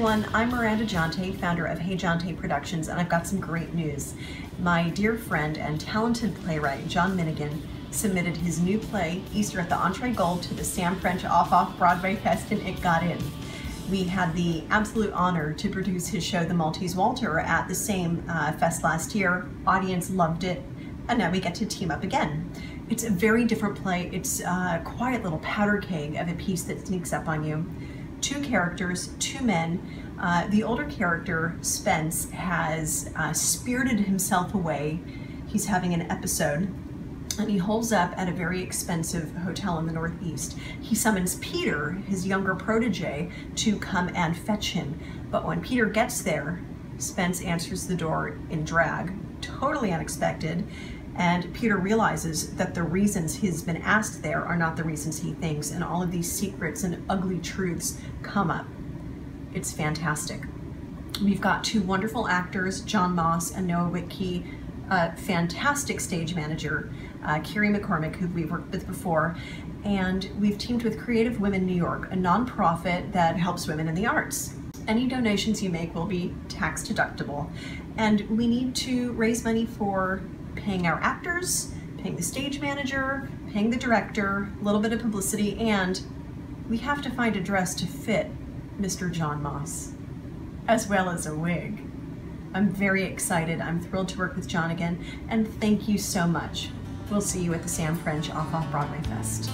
everyone, I'm Miranda Jonte, founder of Hey Jonte Productions, and I've got some great news. My dear friend and talented playwright, John Minigan, submitted his new play, Easter at the Entree Gold, to the Sam French Off Off Broadway Fest, and it got in. We had the absolute honor to produce his show, The Maltese Walter, at the same uh, fest last year. Audience loved it, and now we get to team up again. It's a very different play. It's a quiet little powder keg of a piece that sneaks up on you. Two characters, two men. Uh, the older character, Spence, has uh, spirited himself away. He's having an episode and he holds up at a very expensive hotel in the Northeast. He summons Peter, his younger protege, to come and fetch him. But when Peter gets there, Spence answers the door in drag, totally unexpected, and Peter realizes that the reasons he's been asked there are not the reasons he thinks, and all of these secrets and ugly truths come up. It's fantastic. We've got two wonderful actors, John Moss and Noah Whitkey, a fantastic stage manager, uh, Carrie McCormick, who we've worked with before, and we've teamed with Creative Women New York, a nonprofit that helps women in the arts. Any donations you make will be tax deductible, and we need to raise money for paying our actors, paying the stage manager, paying the director, a little bit of publicity, and we have to find a dress to fit Mr. John Moss, as well as a wig. I'm very excited. I'm thrilled to work with John again, and thank you so much. We'll see you at the Sam French Off Off Broadway Fest.